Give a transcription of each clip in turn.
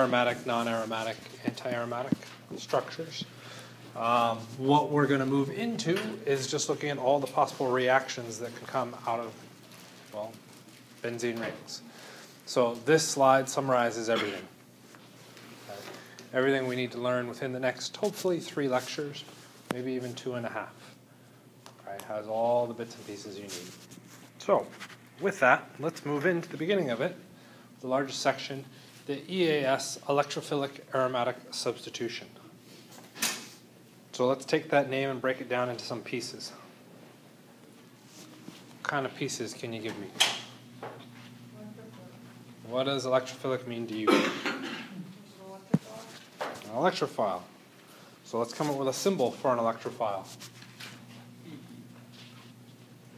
aromatic, non-aromatic, anti-aromatic structures. Um, what we're going to move into is just looking at all the possible reactions that can come out of, well, benzene rings. So this slide summarizes everything. Okay. Everything we need to learn within the next, hopefully, three lectures, maybe even two and a half. Right, has all the bits and pieces you need. So, with that, let's move into the beginning of it, the largest section, the EAS electrophilic aromatic substitution. So let's take that name and break it down into some pieces. What kind of pieces can you give me? What does electrophilic mean to you? An electrophile. So let's come up with a symbol for an electrophile.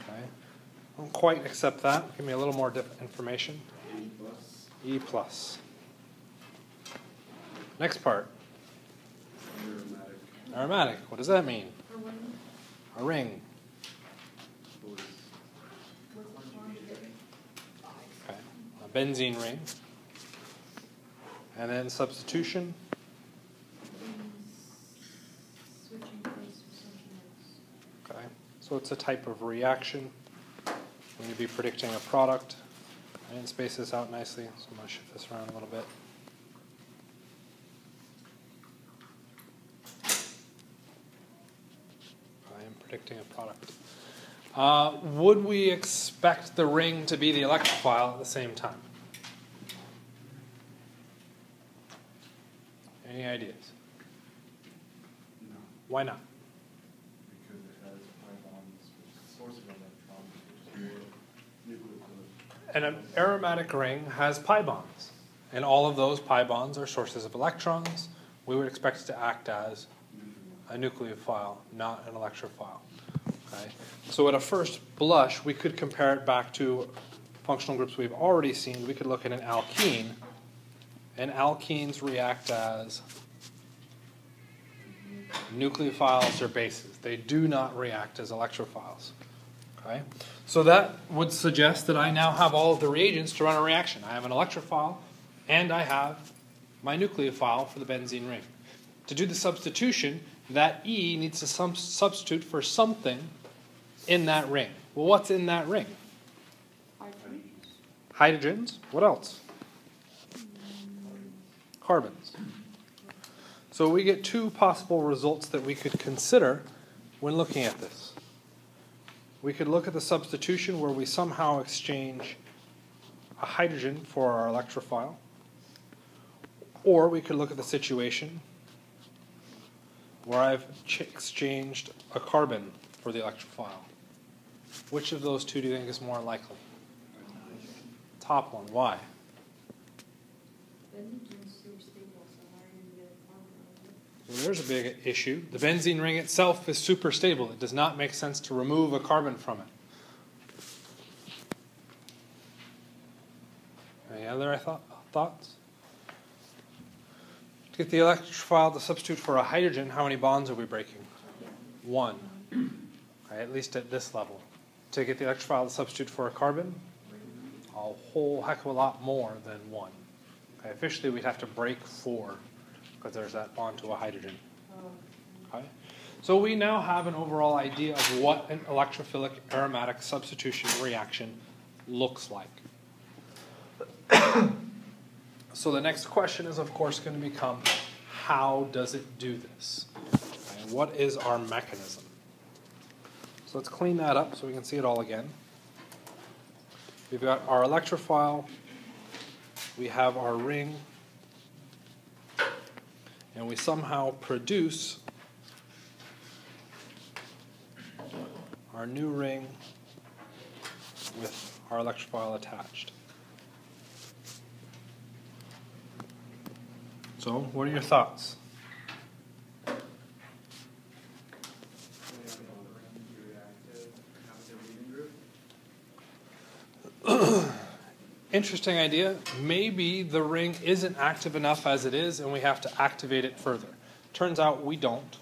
Okay. I don't quite accept that. Give me a little more information. E plus. E plus. Next part. Aromatic. Aromatic. What does that mean? A ring. Okay. A benzene ring. And then substitution. Okay. So it's a type of reaction. When you be predicting a product. I didn't space this out nicely, so I'm going to shift this around a little bit. I am predicting a product. Uh, would we expect the ring to be the electrophile at the same time? Any ideas? No, Why not? because it has pi bonds, source of electrons, which is more nucleophilic. And an aromatic ring has pi bonds, and all of those pi bonds are sources of electrons. We would expect it to act as a nucleophile, not an electrophile. Okay? So at a first blush, we could compare it back to functional groups we've already seen. We could look at an alkene, and alkenes react as nucleophiles or bases. They do not react as electrophiles. Okay? So that would suggest that I now have all of the reagents to run a reaction. I have an electrophile and I have my nucleophile for the benzene ring. To do the substitution, that E needs to sum- substitute for something in that ring. Well, what's in that ring? Hydrogens. What else? Carbons. So we get two possible results that we could consider when looking at this. We could look at the substitution where we somehow exchange a hydrogen for our electrophile. Or we could look at the situation where I've ch- exchanged a carbon for the electrophile. Which of those two do you think is more likely? Top one. Why? So there's a big issue. The benzene ring itself is super stable. It does not make sense to remove a carbon from it. Any other thought, thoughts? To get the electrophile to substitute for a hydrogen, how many bonds are we breaking? One. Okay, at least at this level. To get the electrophile to substitute for a carbon, a whole heck of a lot more than one. Okay, officially, we'd have to break four because there's that bond to a hydrogen. Okay? So we now have an overall idea of what an electrophilic aromatic substitution reaction looks like. So the next question is, of course, going to become how does it do this? And what is our mechanism? So let's clean that up so we can see it all again. We've got our electrophile, we have our ring, and we somehow produce our new ring with our electrophile attached. So, what are your thoughts? Interesting idea. Maybe the ring isn't active enough as it is, and we have to activate it further. Turns out we don't.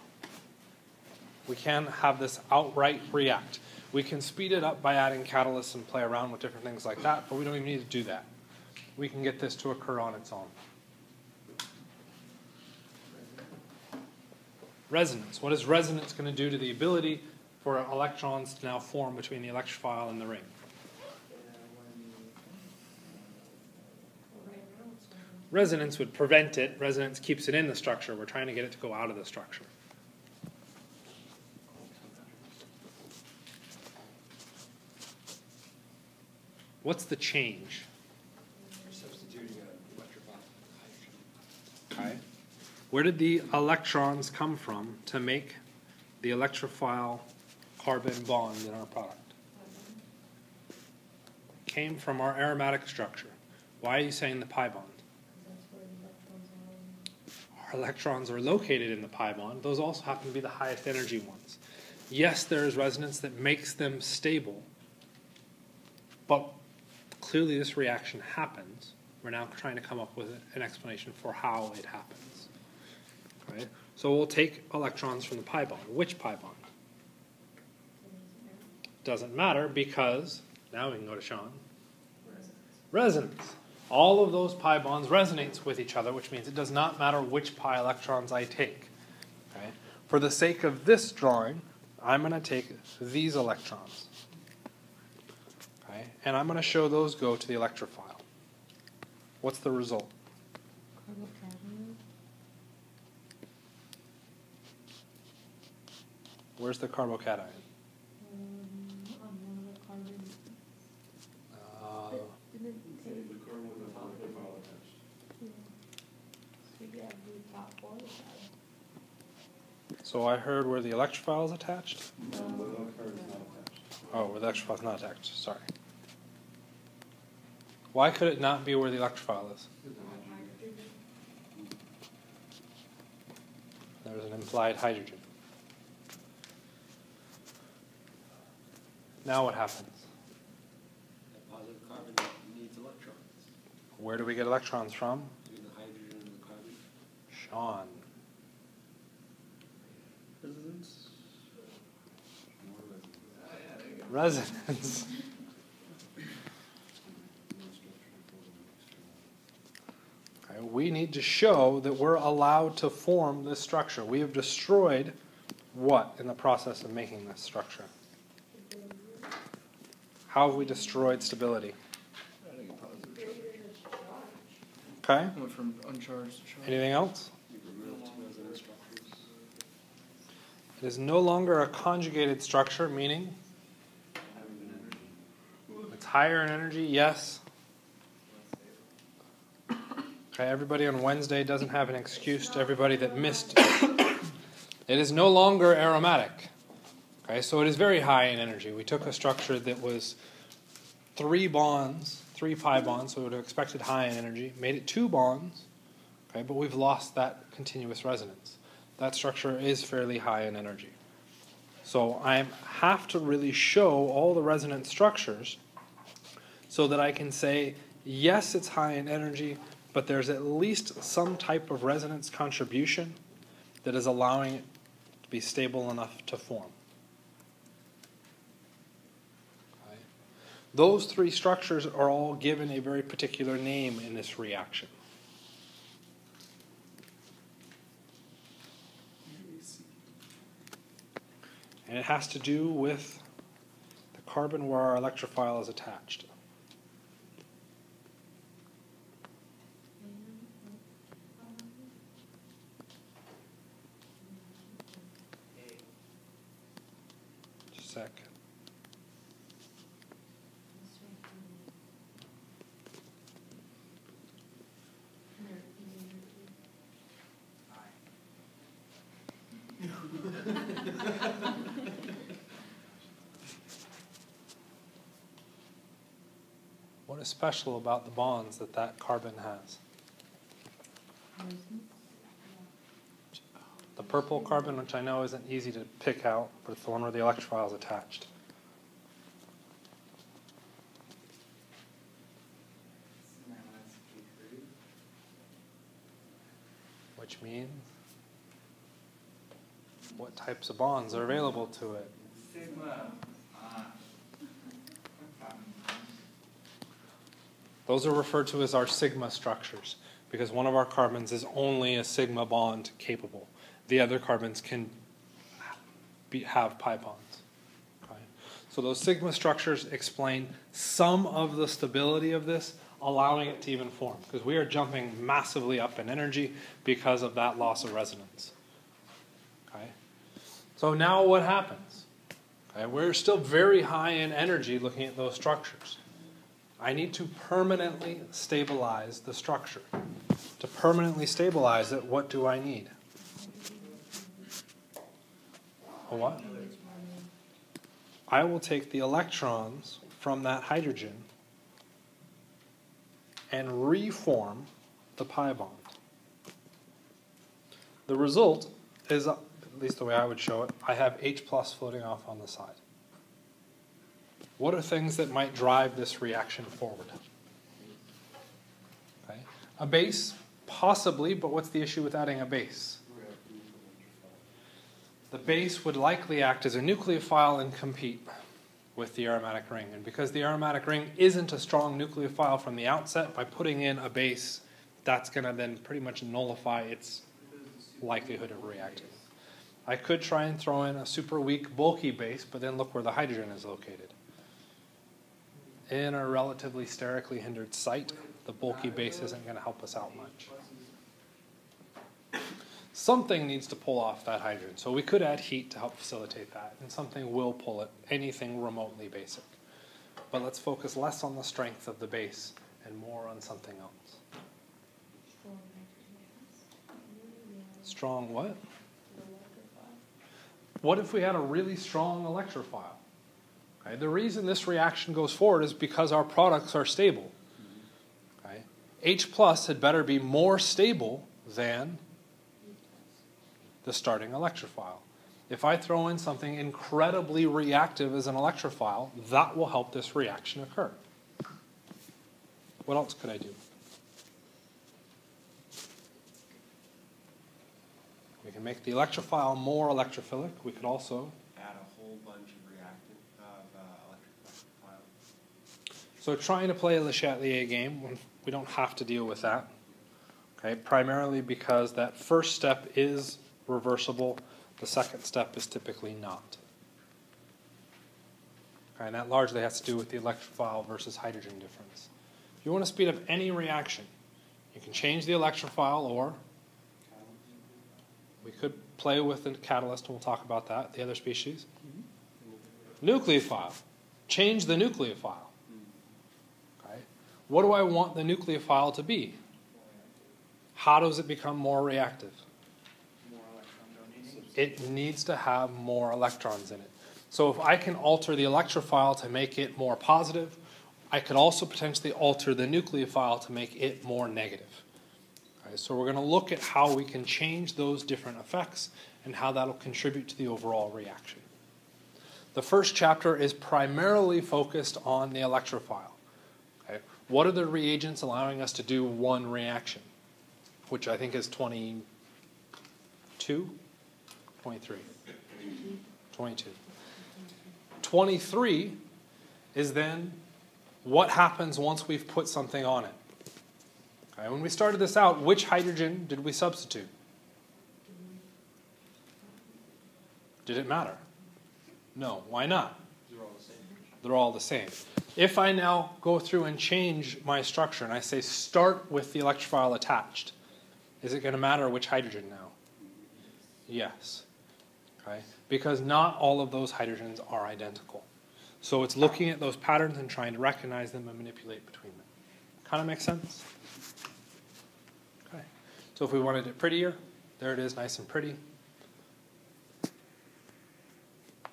We can have this outright react. We can speed it up by adding catalysts and play around with different things like that, but we don't even need to do that. We can get this to occur on its own. Resonance. What is resonance going to do to the ability for electrons to now form between the electrophile and the ring? Resonance would prevent it. Resonance keeps it in the structure. We're trying to get it to go out of the structure. What's the change? Substituting an electron hydrogen. Okay. Where did the electrons come from to make the electrophile carbon bond in our product? Came from our aromatic structure. Why are you saying the pi bond? Our electrons are located in the pi bond. Those also happen to be the highest energy ones. Yes, there is resonance that makes them stable, but clearly this reaction happens. We're now trying to come up with an explanation for how it happens. Okay? So we'll take electrons from the pi bond. Which pi bond? Doesn't matter because now we can go to Sean. Resonance. All of those pi bonds resonates with each other, which means it does not matter which pi electrons I take. For the sake of this drawing, I'm going to take these electrons. Okay? And I'm going to show those go to the electrophile. What's the result? Where's the carbocation? Uh, so I heard where the electrophile is attached. Oh, where the electrophile is not attached. Sorry. Why could it not be where the electrophile is? There's an implied hydrogen. Now what happens? Positive carbon needs electrons. Where do we get electrons from? Between the hydrogen and the carbon. Sean. Resonance. Resonance. Okay, we need to show that we're allowed to form this structure. We have destroyed what in the process of making this structure? How have we destroyed stability? Okay. Went from uncharged to charged. Anything else? It is no longer a conjugated structure, meaning it's higher in energy, yes. Okay, everybody on Wednesday doesn't have an excuse to everybody that missed. it is no longer aromatic. Okay, so it is very high in energy. We took a structure that was three bonds, three pi bonds, so we would have expected high in energy, made it two bonds, okay, but we've lost that continuous resonance. That structure is fairly high in energy. So I have to really show all the resonance structures so that I can say, yes, it's high in energy, but there's at least some type of resonance contribution that is allowing it to be stable enough to form. Those three structures are all given a very particular name in this reaction. And it has to do with the carbon where our electrophile is attached. Just a sec. What is special about the bonds that that carbon has? The purple carbon, which I know isn't easy to pick out, but it's the one where the electrophile is attached. Which means what types of bonds are available to it? Those are referred to as our sigma structures because one of our carbons is only a sigma bond capable. the other carbons can be, have pi bonds. Okay? So those sigma structures explain some of the stability of this, allowing it to even form, because we are jumping massively up in energy because of that loss of resonance. Okay? So now what happens? Okay, we're still very high in energy looking at those structures. I need to permanently stabilize the structure. To permanently stabilize it, what do I need? A what? I will take the electrons from that hydrogen and reform the pi bond. The result is, at least the way I would show it, I have H plus floating off on the side. What are things that might drive this reaction forward? Okay. A base, possibly, but what's the issue with adding a base? The base would likely act as a nucleophile and compete with the aromatic ring. And because the aromatic ring isn't a strong nucleophile from the outset, by putting in a base, that's going to then pretty much nullify its likelihood of reacting. I could try and throw in a super weak, bulky base, but then look where the hydrogen is located. In a relatively sterically hindered site, the bulky base isn't going to help us out much. Something needs to pull off that hydrogen. So we could add heat to help facilitate that, and something will pull it, anything remotely basic. But let's focus less on the strength of the base and more on something else. Strong what? What if we had a really strong electrophile? Okay, the reason this reaction goes forward is because our products are stable. Okay? H plus had better be more stable than the starting electrophile. If I throw in something incredibly reactive as an electrophile, that will help this reaction occur. What else could I do? We can make the electrophile more electrophilic. We could also Add a whole bunch of reactive, of uh, electric file. So trying to play a Le Chatelier game, we don't have to deal with that. Okay, primarily because that first step is reversible, the second step is typically not. Okay, and that largely has to do with the electrophile versus hydrogen difference. If you want to speed up any reaction, you can change the electrophile or we could play with the catalyst, and we'll talk about that, the other species. Mm-hmm. Nucleophile. Change the nucleophile. What do I want the nucleophile to be? How does it become more reactive? It needs to have more electrons in it. So if I can alter the electrophile to make it more positive, I could also potentially alter the nucleophile to make it more negative. Okay, so we're going to look at how we can change those different effects and how that'll contribute to the overall reaction. The first chapter is primarily focused on the electrophile. What are the reagents allowing us to do one reaction? Which I think is 22, 23, 22. 23 is then what happens once we've put something on it. Okay, when we started this out, which hydrogen did we substitute? Did it matter? No. Why not? They're all the same. They're all the same. If I now go through and change my structure and I say start with the electrophile attached, is it going to matter which hydrogen now? Yes. Okay? Because not all of those hydrogens are identical. So it's looking at those patterns and trying to recognize them and manipulate between them. Kind of makes sense? Okay. So if we wanted it prettier, there it is, nice and pretty.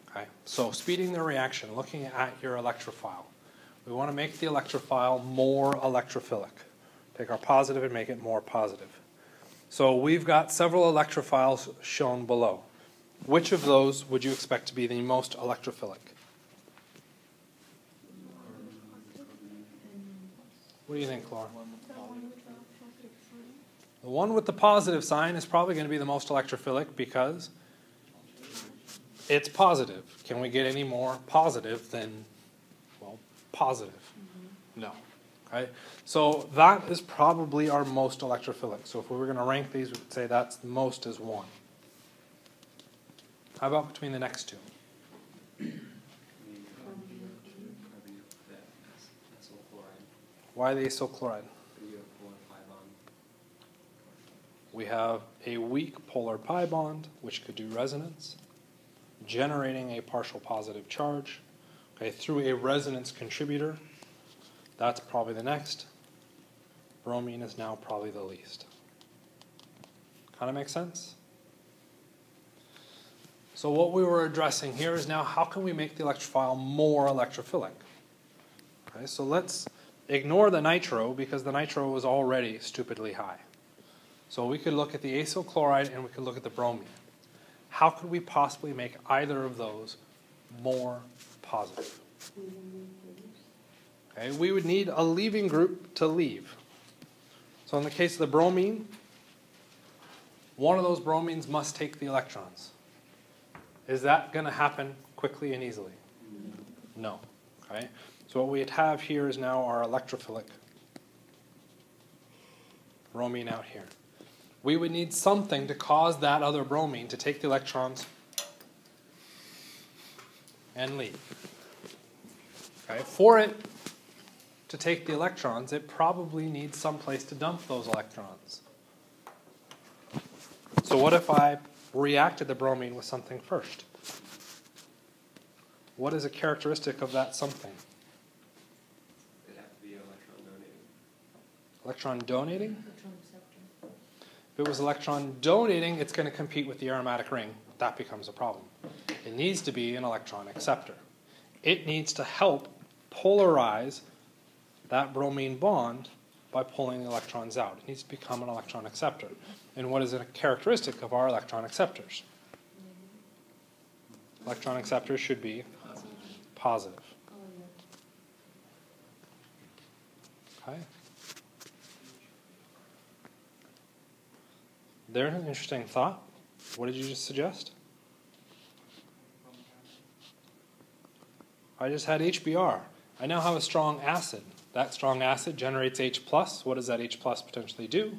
Okay. So speeding the reaction, looking at your electrophile. We want to make the electrophile more electrophilic. Take our positive and make it more positive. So we've got several electrophiles shown below. Which of those would you expect to be the most electrophilic? What do you think, Laura? The one with the positive sign is probably going to be the most electrophilic because it's positive. Can we get any more positive than, positive? Mm-hmm. No. Okay? So that is probably our most electrophilic. So if we were going to rank these, we would say that's the most is one. How about between the next two? Why the acyl chloride? We have a weak polar pi bond, which could do resonance, generating a partial positive charge. Okay, through a resonance contributor, that's probably the next. Bromine is now probably the least. Kind of makes sense? So what we were addressing here is now how can we make the electrophile more electrophilic? Okay, so let's ignore the nitro because the nitro was already stupidly high. So we could look at the acyl chloride and we could look at the bromine. How could we possibly make either of those more positive? Okay, we would need a leaving group to leave. So in the case of the bromine, one of those bromines must take the electrons. Is that going to happen quickly and easily? No. Okay. So what we'd have here is now our electrophilic bromine out here. We would need something to cause that other bromine to take the electrons and leave. Okay. For it to take the electrons, it probably needs some place to dump those electrons. So what if I reacted the bromine with something first? What is a characteristic of that something? It'd have to be electron donating. Electron donating? Electron if it was electron donating, it's going to compete with the aromatic ring. That becomes a problem. It needs to be an electron acceptor. It needs to help polarize that bromine bond by pulling the electrons out. It needs to become an electron acceptor. And what is a characteristic of our electron acceptors? Electron acceptors should be positive. Okay. There's an interesting thought. What did you just suggest? I just had HBr. I now have a strong acid. That strong acid generates H plus. What does that H plus potentially do?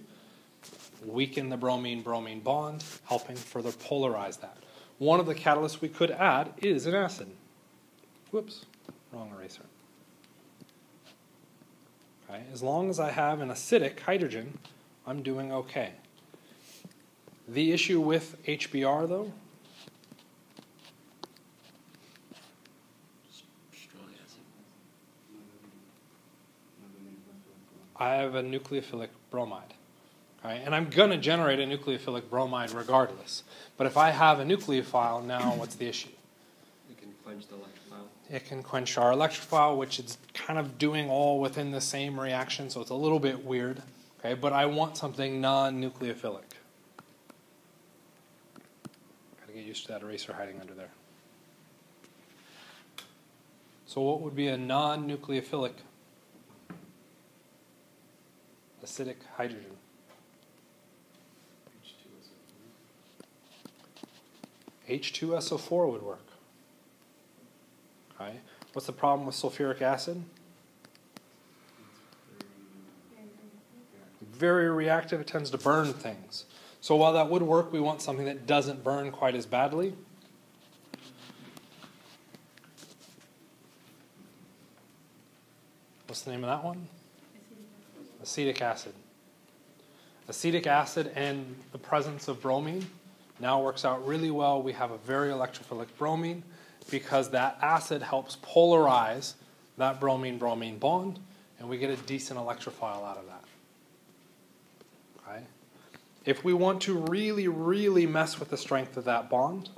Weaken the bromine-bromine bond, helping further polarize that. One of the catalysts we could add is an acid. Whoops, wrong eraser. Okay, as long as I have an acidic hydrogen, I'm doing okay. The issue with HBr, though, Strong acid. I have a nucleophilic bromide. Okay, and I'm going to generate a nucleophilic bromide regardless. But if I have a nucleophile, now what's the issue? It can quench the electrophile. It can quench our electrophile, which is kind of doing all within the same reaction, so it's a little bit weird. Okay, but I want something non-nucleophilic. Gotta get used to that eraser hiding under there. So what would be a non-nucleophilic acidic hydrogen? H2SO4 would work. Okay. What's the problem with sulfuric acid? Very reactive, it tends to burn things. So while that would work, we want something that doesn't burn quite as badly. What's the name of that one? Acetic acid. Acetic acid and the presence of bromine now works out really well. We have a very electrophilic bromine because that acid helps polarize that bromine bromine bond, and we get a decent electrophile out of that. Okay? If we want to really, really mess with the strength of that bond,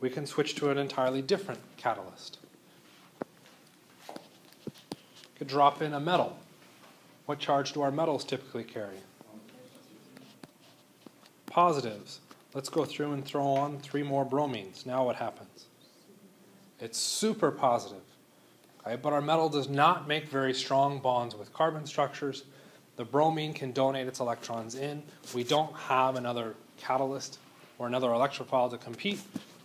we can switch to an entirely different catalyst. Could drop in a metal. What charge do our metals typically carry? Positives. Let's go through and throw on three more bromines. Now what happens? It's super positive. Okay, but our metal does not make very strong bonds with carbon structures. The bromine can donate its electrons in. We don't have another catalyst or another electrophile to compete,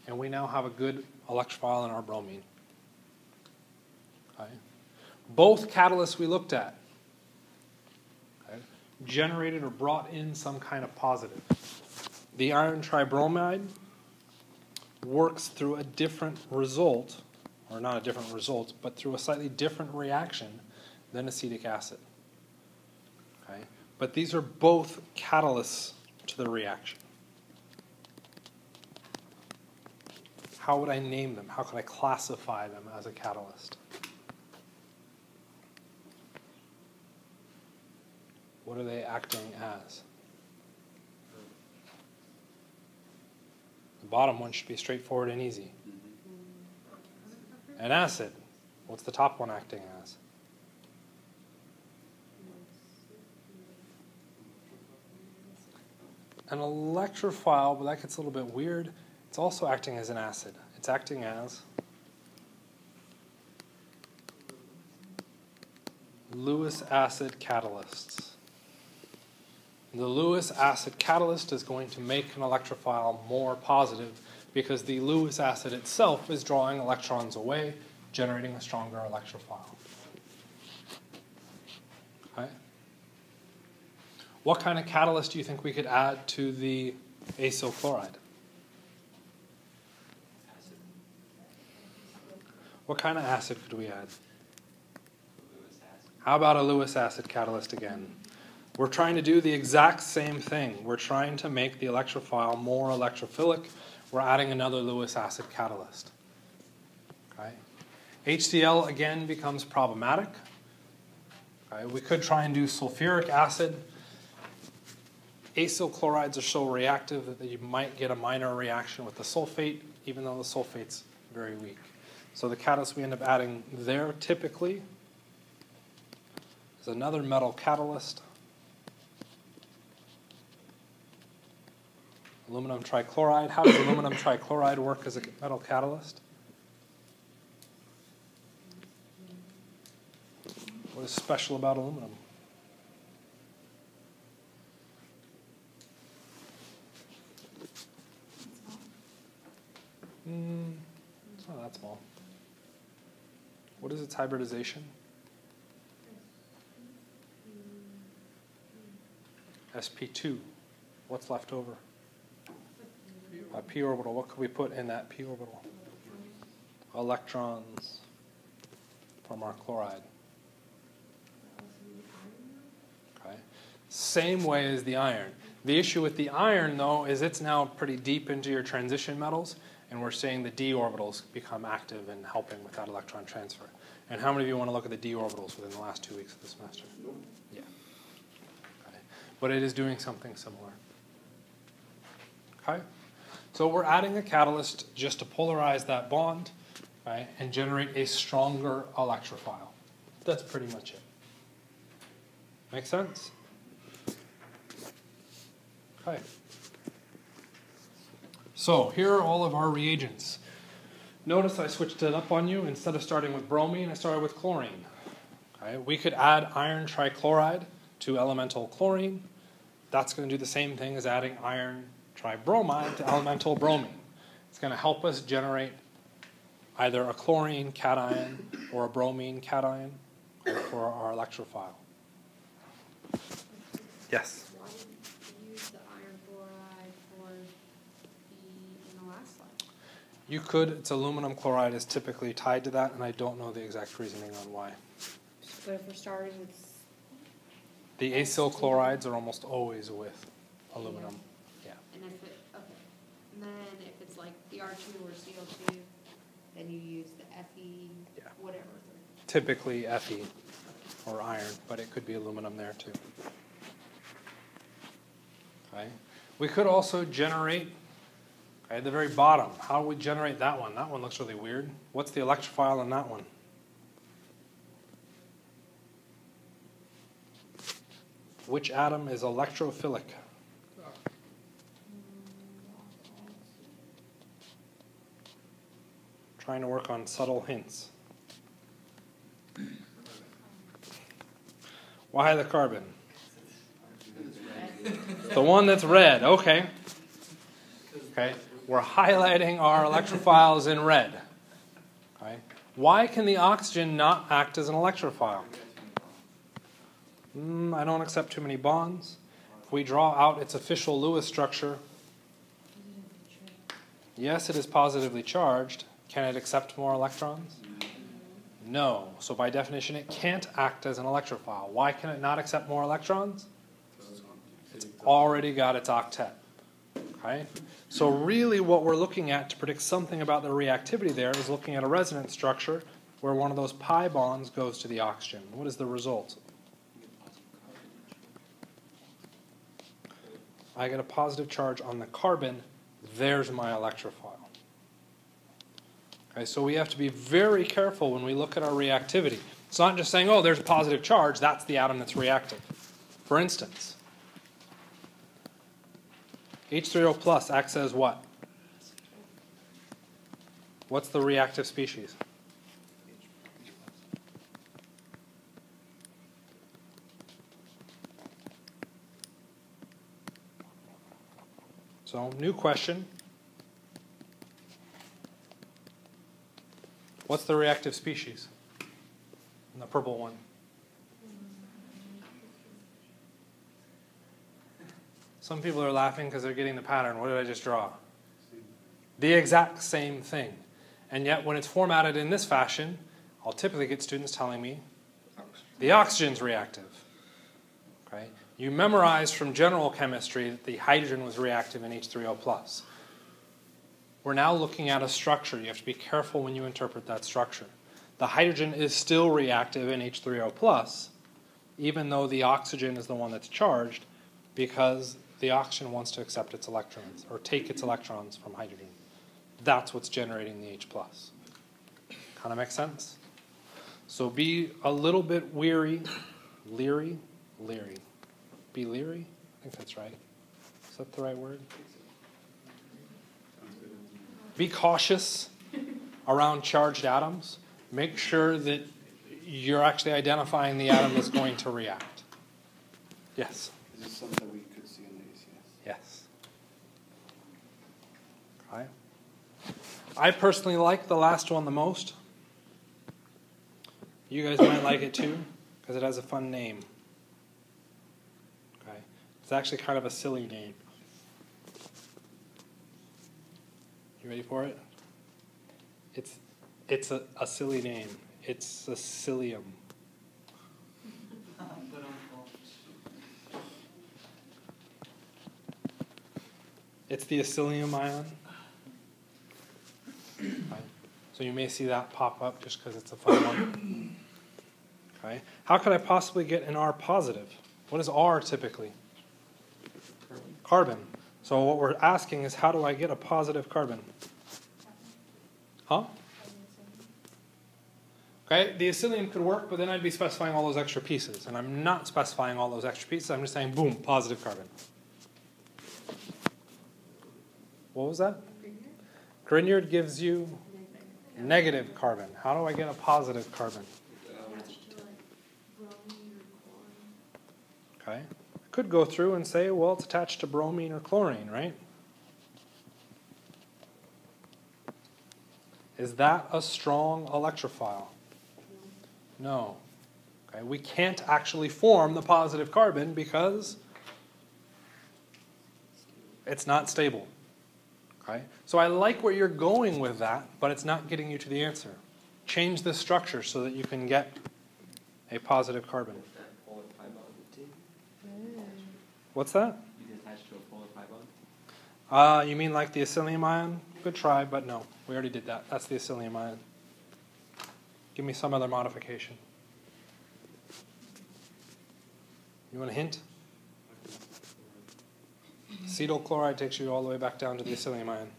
and we now have a good electrophile in our bromine. Okay. Both catalysts we looked at generated or brought in some kind of positive. The iron tribromide works through a different result, or not a different result, but through a slightly different reaction than acetic acid. Okay? But these are both catalysts to the reaction. How would I name them? How could I classify them as a catalyst? What are they acting as? The bottom one should be straightforward and easy. Mm-hmm. An acid. What's the top one acting as? An electrophile, but that gets a little bit weird. It's also acting as an acid. It's acting as Lewis acid catalysts. The Lewis acid catalyst is going to make an electrophile more positive because the Lewis acid itself is drawing electrons away, generating a stronger electrophile. Okay? What kind of catalyst do you think we could add to the acyl chloride? What kind of acid could we add? Lewis. How about a Lewis acid catalyst again? We're trying to do the exact same thing. We're trying to make the electrophile more electrophilic. We're adding another Lewis acid catalyst. Okay? HCl again becomes problematic. Okay? We could try and do sulfuric acid. Acyl chlorides are so reactive that you might get a minor reaction with the sulfate, even though the sulfate's very weak. So the catalyst we end up adding there typically is another metal catalyst. Aluminum trichloride. How does aluminum trichloride work as a metal catalyst? What is special about aluminum? Mm, it's not that small. What is its hybridization? SP2. What's left over? A p orbital. What could we put in that p orbital? Electrons from our chloride. Okay. Same way as the iron. The issue with the iron, though, is it's now pretty deep into your transition metals, and we're seeing the d orbitals become active in helping with that electron transfer. And how many of you want to look at the d orbitals within the last two weeks of the semester? Yeah. Okay. But it is doing something similar. Okay? So we're adding a catalyst just to polarize that bond, right, and generate a stronger electrophile. That's pretty much it. Make sense? Okay. So here are all of our reagents. Notice I switched it up on you. Instead of starting with bromine, I started with chlorine. Okay. We could add iron trichloride to elemental chlorine. That's going to do the same thing as adding iron tribromide to elemental bromine. It's going to help us generate either a chlorine cation or a bromine cation for our electrophile. Yes? Why didn't you use the iron fluoride for the, last slide? You could, it's aluminum chloride is typically tied to that, and I don't know the exact reasoning on why. But if we're starting with, The acyl chlorides are almost always with aluminum. And if it, okay, and then if it's like the R two or CO two, then you use the Fe, Yeah. whatever. Typically Fe or iron, but it could be aluminum there too. Okay. We could also generate, okay, at the very bottom, how do we generate that one? That one looks really weird. What's the electrophile on that one? Which atom is electrophilic? Trying to work on subtle hints. Why the carbon? The one that's red, okay. Okay, we're highlighting our electrophiles in red. Okay, why can the oxygen not act as an electrophile? Mm, I don't accept too many bonds. If we draw out its official Lewis structure, Yes, it is positively charged. Can it accept more electrons? No. So by definition, it can't act as an electrophile. Why can it not accept more electrons? It's already got its octet. Okay? So really what we're looking at to predict something about the reactivity there is looking at a resonance structure where one of those pi bonds goes to the oxygen. What is the result? I get a positive charge on the carbon, there's my electrophile. So we have to be very careful when we look at our reactivity. It's not just saying, oh, there's a positive charge, that's the atom that's reactive. For instance, H3O plus acts as what? What's the reactive species? So, new question. What's the reactive species? The purple one. Some people are laughing because they're getting the pattern. What did I just draw? The exact same thing. And yet, when it's formatted in this fashion, I'll typically get students telling me the oxygen's reactive. Okay? You memorize from general chemistry that the hydrogen was reactive in H3O plus. We're now looking at a structure. You have to be careful when you interpret that structure. The hydrogen is still reactive in H3O plus, even though the oxygen is the one that's charged, because the oxygen wants to accept its electrons or take its electrons from hydrogen. That's what's generating the H. Kind of makes sense? So be a little bit weary, leery, leery. Be leery? I think that's right. Is that the right word? Be cautious around charged atoms. Make sure that you're actually identifying the atom that's going to react. Yes. Is this something we could see in the ACS? Yes. Okay. I personally like the last one the most. You guys might like it too, because it has a fun name. Okay. It's actually kind of a silly name. You ready for it? It's it's a, a silly name. It's a psyllium. It's the acylium ion. So you may see that pop up just because it's a fun one. Okay. How could I possibly get an R positive? What is R typically? Carbon. So what we're asking is how do I get a positive carbon? Huh? Okay, the acylium could work, but then I'd be specifying all those extra pieces. And I'm not specifying all those extra pieces. I'm just saying, boom, positive carbon. What was that? Grignard gives you negative carbon. How do I get a positive carbon? Okay. Could go through and say, well, it's attached to bromine or chlorine, right? Is that a strong electrophile? No. Okay, we can't actually form the positive carbon because it's not stable. Okay? So I like where you're going with that, but it's not getting you to the answer. Change the structure so that you can get a positive carbon. Polar pi bond. What's that? You can attach to a polar bond. Uh, you mean like the acylium ion? Good try, but no. We already did that. That's the acylium ion. Give me some other modification. You want a hint? Acetyl chloride takes you all the way back down to the acylium ion.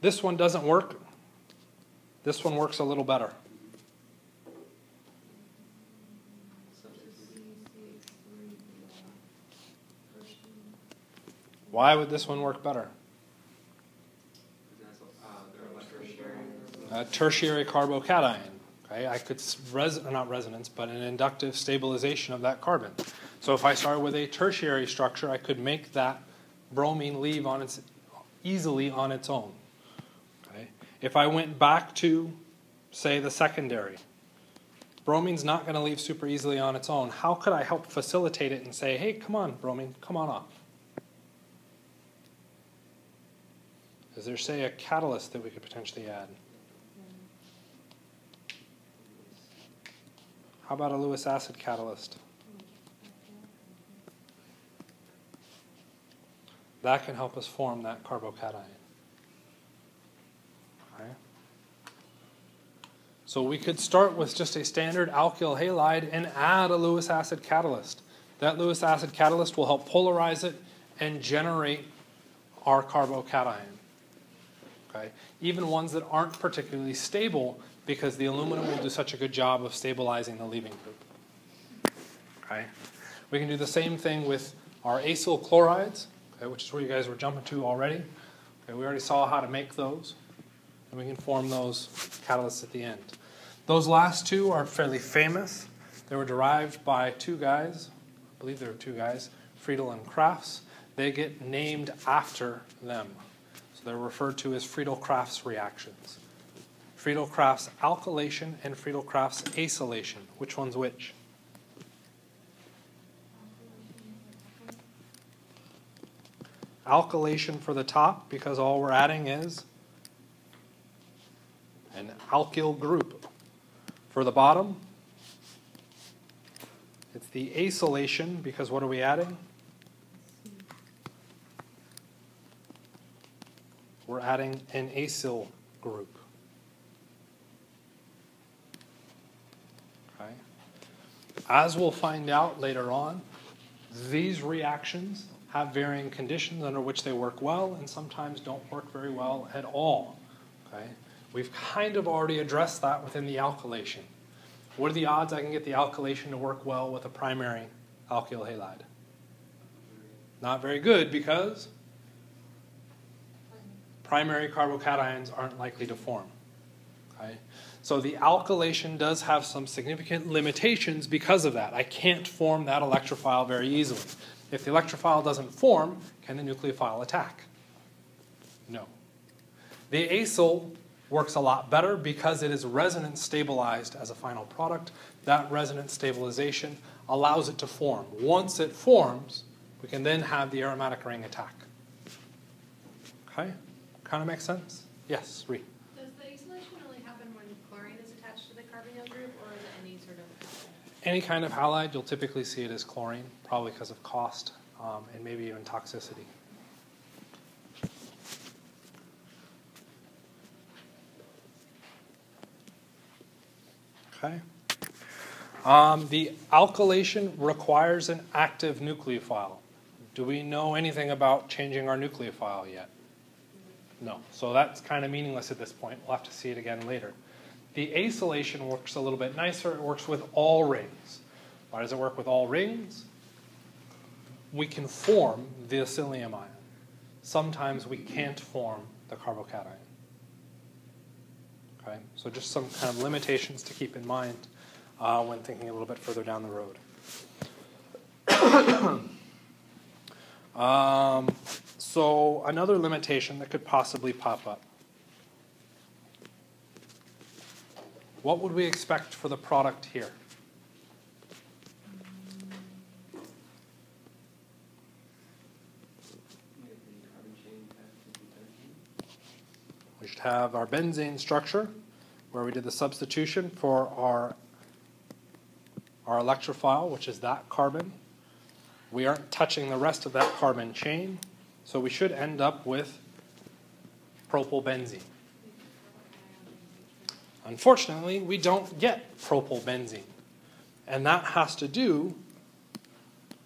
This one doesn't work. This one works a little better. Why would this one work better? A tertiary carbocation. Okay, I could res- not resonance, but an inductive stabilization of that carbon. So if I started with a tertiary structure, I could make that bromine leave on its easily on its own. Okay, if I went back to, say, the secondary, bromine's not going to leave super easily on its own. How could I help facilitate it and say, hey, come on, bromine, come on off? Is there, say, a catalyst that we could potentially add? How about a Lewis acid catalyst? That can help us form that carbocation. So we could start with just a standard alkyl halide and add a Lewis acid catalyst. That Lewis acid catalyst will help polarize it and generate our carbocation. Okay? Even ones that aren't particularly stable because the aluminum will do such a good job of stabilizing the leaving group. Okay? We can do the same thing with our acyl chlorides, okay, which is where you guys were jumping to already. Okay, we already saw how to make those, and we can form those catalysts at the end. Those last two are fairly famous. They were derived by two guys, I believe they were two guys, Friedel and Crafts. They get named after them. So they're referred to as Friedel-Crafts reactions. Friedel-Crafts alkylation and Friedel-Crafts acylation. Which one's which? Alkylation for the top because all we're adding is an alkyl group. For the bottom, it's the acylation because what are we adding? We're adding an acyl group. Okay. As we'll find out later on, these reactions have varying conditions under which they work well and sometimes don't work very well at all. Okay? We've kind of already addressed that within the alkylation. What are the odds I can get the alkylation to work well with a primary alkyl halide? Not very good because primary carbocations aren't likely to form. Okay? So the alkylation does have some significant limitations because of that. I can't form that electrophile very easily. If the electrophile doesn't form, can the nucleophile attack? No. The acyl works a lot better because it is resonance stabilized as a final product. That resonance stabilization allows it to form. Once it forms, we can then have the aromatic ring attack. Okay? Kind of makes sense? Yes, Ree. Does the acylation only happen when chlorine is attached to the carbonyl group, or is it any sort of? Any kind of halide, you'll typically see it as chlorine, probably because of cost um, and maybe even toxicity. Okay. Um, the alkylation requires an active nucleophile. Do we know anything about changing our nucleophile yet? No. So that's kind of meaningless at this point. We'll have to see it again later. The acylation works a little bit nicer. It works with all rings. Why does it work with all rings? We can form the acylium ion. Sometimes we can't form the carbocation. Okay, so just some kind of limitations to keep in mind uh, when thinking a little bit further down the road. um, so another limitation that could possibly pop up. What would we expect for the product here? We should have our benzene structure where we did the substitution for our, our electrophile, which is that carbon. We aren't touching the rest of that carbon chain, so we should end up with propylbenzene. Unfortunately, we don't get propylbenzene. And that has to do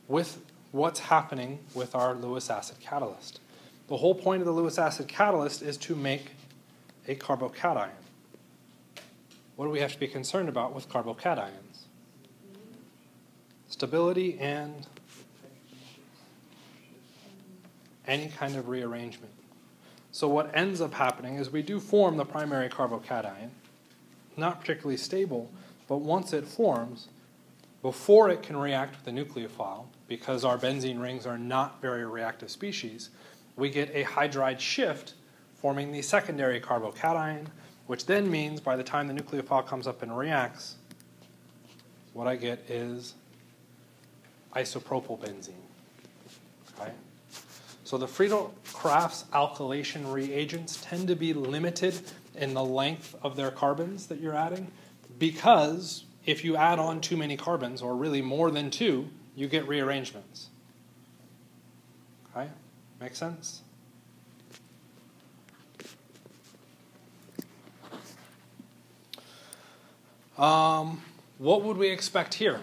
with what's happening with our Lewis acid catalyst. The whole point of the Lewis acid catalyst is to make a carbocation. What do we have to be concerned about with carbocations? Stability and any kind of rearrangement. So, what ends up happening is we do form the primary carbocation, not particularly stable, but once it forms, before it can react with the nucleophile, because our benzene rings are not very reactive species, we get a hydride shift forming the secondary carbocation, which then means by the time the nucleophile comes up and reacts, what I get is isopropylbenzene. Okay? So the Friedel Crafts alkylation reagents tend to be limited in the length of their carbons that you're adding because if you add on too many carbons, or really more than two, you get rearrangements. Okay? Make sense? Um, what would we expect here?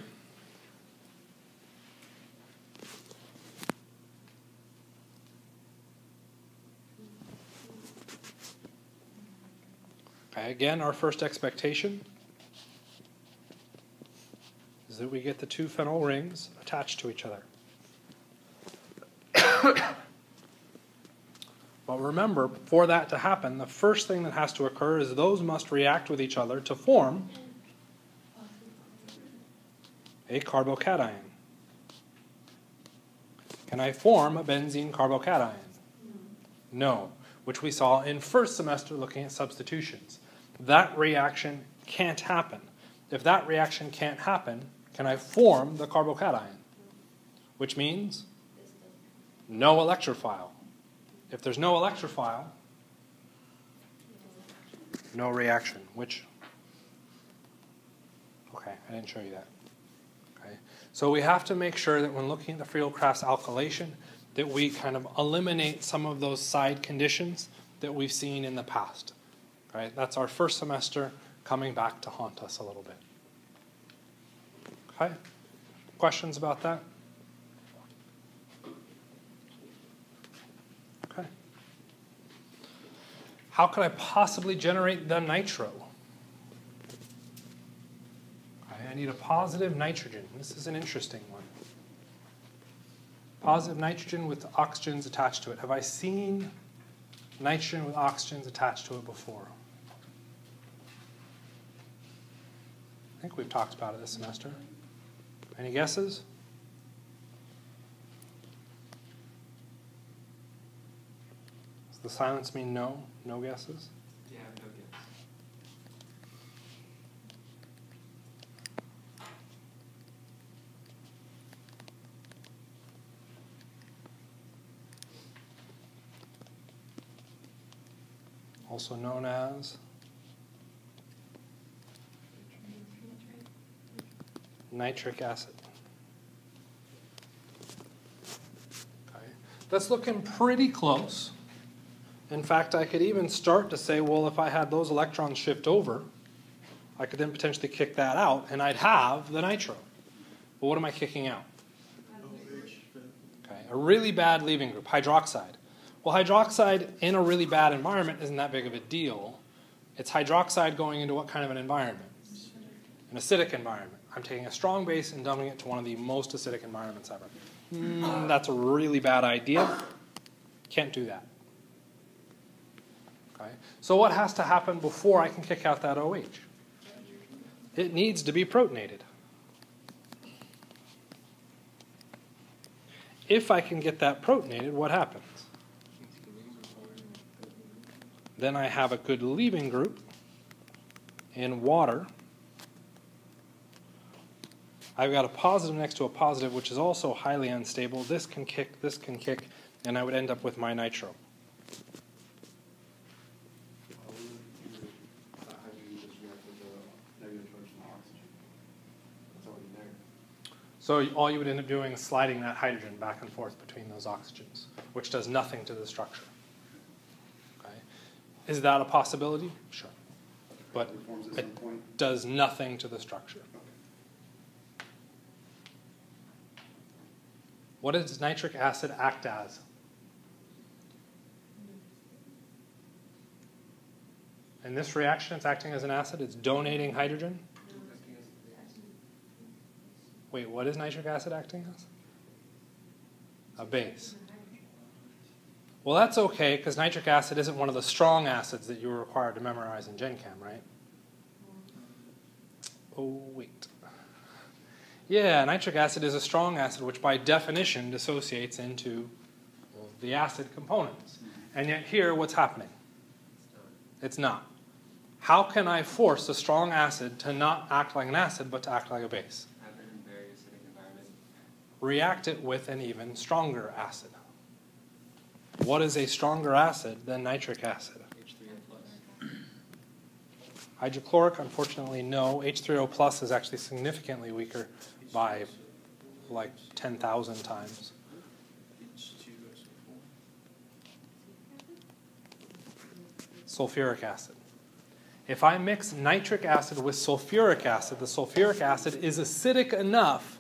Again, our first expectation is that we get the two phenyl rings attached to each other. but remember, for that to happen, the first thing that has to occur is those must react with each other to form a carbocation. Can I form a benzene carbocation? No, which we saw in first semester looking at substitutions. That reaction can't happen. If that reaction can't happen, can I form the carbocation? Which means no electrophile. If there's no electrophile, no reaction, which, okay, I didn't show you that. Okay, so we have to make sure that when looking at the Friedel-Crafts alkylation, that we kind of eliminate some of those side conditions that we've seen in the past. Right? That's our first semester coming back to haunt us a little bit. Okay? Questions about that? Okay. How could I possibly generate the nitro? I need a positive nitrogen. This is an interesting one. Positive nitrogen with oxygens attached to it. Have I seen nitrogen with oxygens attached to it before? I think we've talked about it this semester. Any guesses? Does the silence mean no? No guesses? Yeah, no guess. Also known as nitric acid. Okay. That's looking pretty close. In fact, I could even start to say, well, if I had those electrons shift over, I could then potentially kick that out, and I'd have the nitro. But what am I kicking out? Okay, a really bad leaving group, hydroxide. Well, hydroxide in a really bad environment isn't that big of a deal. It's hydroxide going into what kind of an environment? An acidic environment. I'm taking a strong base and dumping it to one of the most acidic environments ever. Mm, that's a really bad idea. Can't do that. Okay? So, what has to happen before I can kick out that OH? It needs to be protonated. If I can get that protonated, what happens? Then I have a good leaving group in water. I've got a positive next to a positive, which is also highly unstable. This can kick, this can kick, and I would end up with my nitro. How would you, how do you just react with the negative charge from the oxygen? That's already there. So all you would end up doing is sliding that hydrogen back and forth between those oxygens, which does nothing to the structure. Okay. Is that a possibility? Sure. But It it does nothing to the structure. What does nitric acid act as? In this reaction, it's acting as an acid. It's donating hydrogen. Wait, what is nitric acid acting as? A base. Well, that's okay because nitric acid isn't one of the strong acids that you were required to memorize in Gen Chem, right? Oh, wait. Yeah, nitric acid is a strong acid, which by definition dissociates into the acid components. Mm-hmm. And yet, here, what's happening? It's not. How can I force a strong acid to not act like an acid, but to act like a base? Happen in very acidic environment. React it with an even stronger acid. What is a stronger acid than nitric acid? H3O plus. Hydrochloric, unfortunately, no. H3O plus is actually significantly weaker by like 10,000 times. Sulfuric acid. If I mix nitric acid with sulfuric acid, the sulfuric acid is acidic enough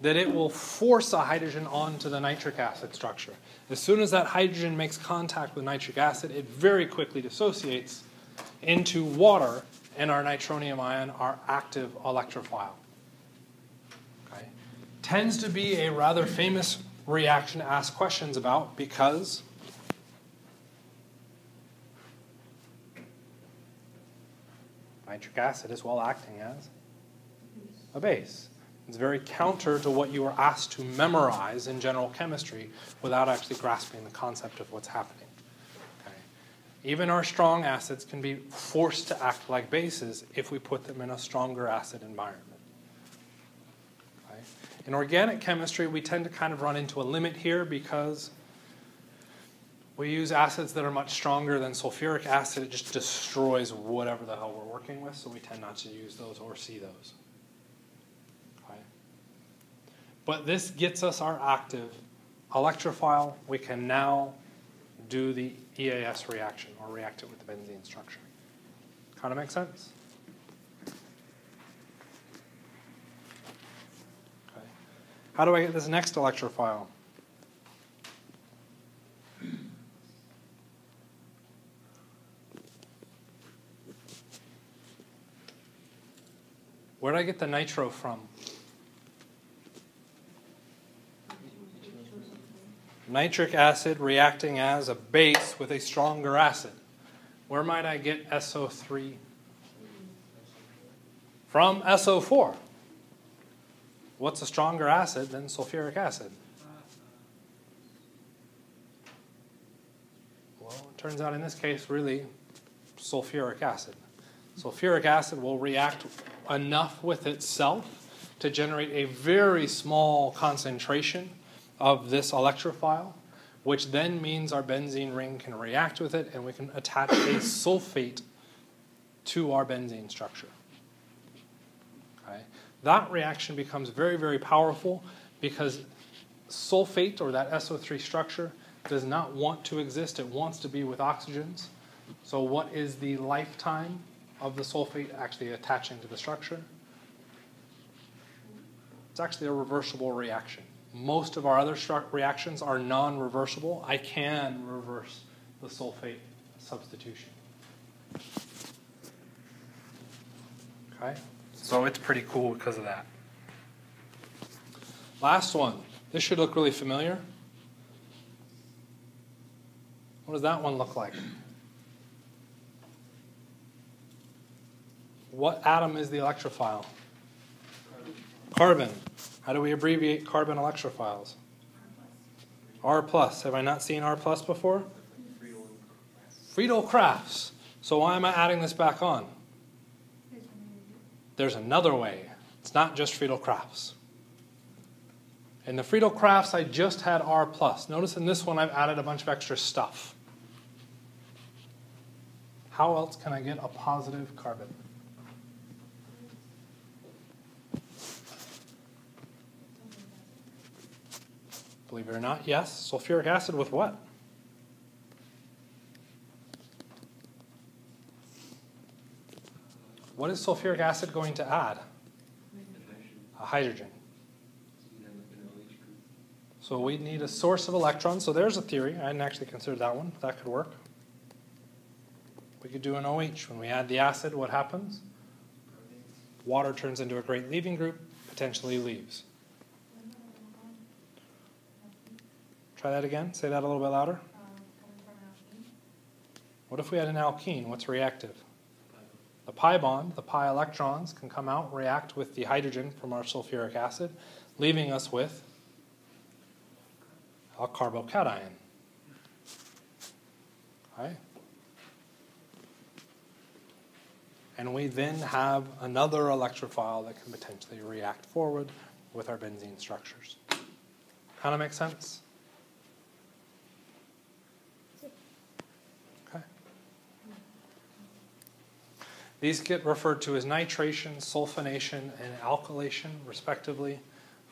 that it will force a hydrogen onto the nitric acid structure. As soon as that hydrogen makes contact with nitric acid, it very quickly dissociates into water, and our nitronium ion, our active electrophile. Tends to be a rather famous reaction to ask questions about because nitric acid is well acting as a base. It's very counter to what you were asked to memorize in general chemistry without actually grasping the concept of what's happening. Okay. Even our strong acids can be forced to act like bases if we put them in a stronger acid environment. In organic chemistry, we tend to kind of run into a limit here because we use acids that are much stronger than sulfuric acid. It just destroys whatever the hell we're working with, so we tend not to use those or see those. Okay. But this gets us our active electrophile. We can now do the EAS reaction or react it with the benzene structure. Kind of make sense? How do I get this next electrophile? Where did I get the nitro from? Nitric acid reacting as a base with a stronger acid. Where might I get SO3? From SO4. What's a stronger acid than sulfuric acid? Well, it turns out in this case, really, sulfuric acid. Sulfuric acid will react enough with itself to generate a very small concentration of this electrophile, which then means our benzene ring can react with it and we can attach a sulfate to our benzene structure. That reaction becomes very, very powerful because sulfate or that SO3 structure does not want to exist, it wants to be with oxygens. So, what is the lifetime of the sulfate actually attaching to the structure? It's actually a reversible reaction. Most of our other reactions are non reversible. I can reverse the sulfate substitution. Okay? So it's pretty cool because of that. Last one. This should look really familiar. What does that one look like? What atom is the electrophile? Carbon. How do we abbreviate carbon electrophiles? R plus. Have I not seen R plus before? Friedel Crafts. So why am I adding this back on? There's another way. It's not just Friedel Crafts. In the Friedel Crafts, I just had R plus. Notice in this one, I've added a bunch of extra stuff. How else can I get a positive carbon? Believe it or not, yes. Sulfuric acid with what? What is sulfuric acid going to add? A hydrogen. So we need a source of electrons. So there's a theory. I didn't actually consider that one. That could work. We could do an OH. When we add the acid, what happens? Water turns into a great leaving group, potentially leaves. Try that again. Say that a little bit louder. What if we had an alkene? What's reactive? The pi bond, the pi electrons can come out, react with the hydrogen from our sulfuric acid, leaving us with a carbocation. Okay? And we then have another electrophile that can potentially react forward with our benzene structures. Kind of make sense? These get referred to as nitration, sulfonation, and alkylation, respectively.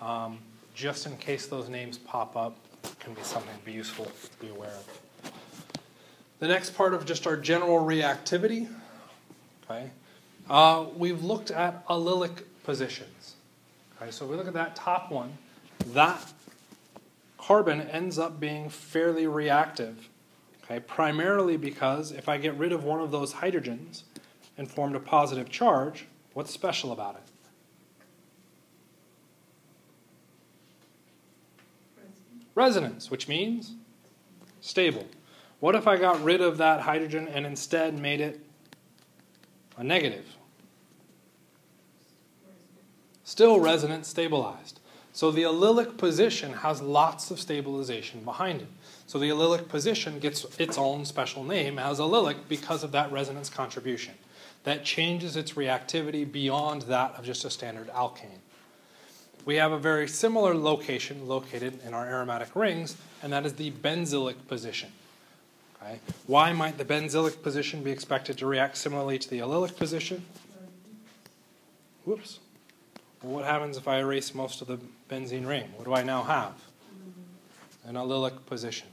Um, just in case those names pop up, can be something to be useful to be aware of. The next part of just our general reactivity, okay, uh, we've looked at allylic positions. Okay, so if we look at that top one, that carbon ends up being fairly reactive. Okay, primarily because if I get rid of one of those hydrogens and formed a positive charge, what's special about it? Resonance, which means stable. What if I got rid of that hydrogen and instead made it a negative? Still resonance stabilized. So the allylic position has lots of stabilization behind it. So the allylic position gets its own special name as allylic because of that resonance contribution. That changes its reactivity beyond that of just a standard alkane. We have a very similar location located in our aromatic rings, and that is the benzylic position. Okay? Why might the benzylic position be expected to react similarly to the allylic position? Whoops. Well, what happens if I erase most of the benzene ring? What do I now have? An allylic position.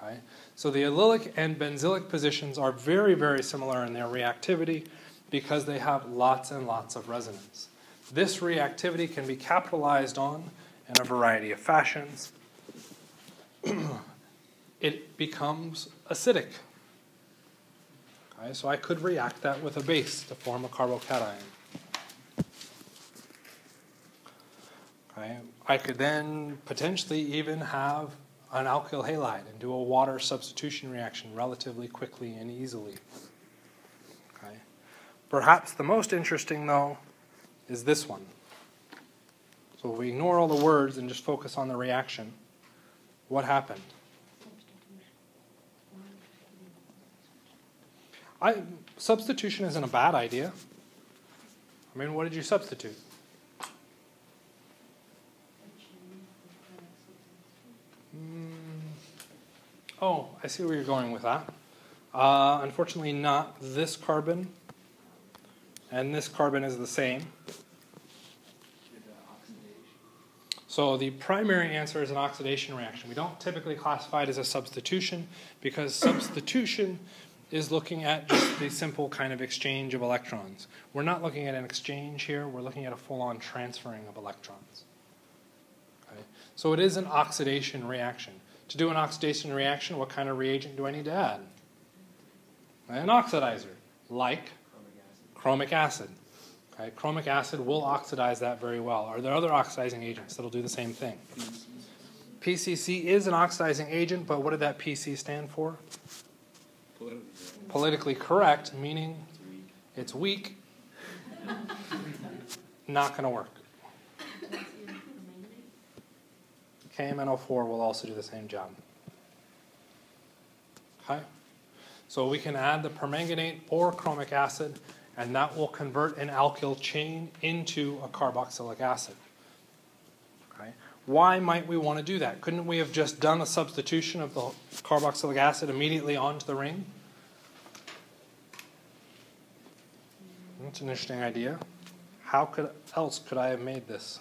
Okay? So the allylic and benzylic positions are very, very similar in their reactivity because they have lots and lots of resonance. This reactivity can be capitalized on in a variety of fashions. it becomes acidic. Okay, so I could react that with a base to form a carbocation. Okay, I could then potentially even have an alkyl halide and do a water substitution reaction relatively quickly and easily. Okay. Perhaps the most interesting, though, is this one. So we ignore all the words and just focus on the reaction, what happened? I, substitution isn't a bad idea. I mean, what did you substitute? Mm. Oh, I see where you're going with that. Uh, unfortunately, not this carbon, and this carbon is the same. So the primary answer is an oxidation reaction. We don't typically classify it as a substitution because substitution is looking at just the simple kind of exchange of electrons. We're not looking at an exchange here, we're looking at a full on transferring of electrons. So it is an oxidation reaction. To do an oxidation reaction, what kind of reagent do I need to add? An oxidizer, like chromic acid. Okay? Chromic acid will oxidize that very well. Are there other oxidizing agents that'll do the same thing? PCC is an oxidizing agent, but what did that PC stand for? Politically correct, meaning it's weak, not going to work. KMNO4 will also do the same job. Okay? So we can add the permanganate or chromic acid, and that will convert an alkyl chain into a carboxylic acid. Okay? Why might we want to do that? Couldn't we have just done a substitution of the carboxylic acid immediately onto the ring? That's an interesting idea. How could else could I have made this?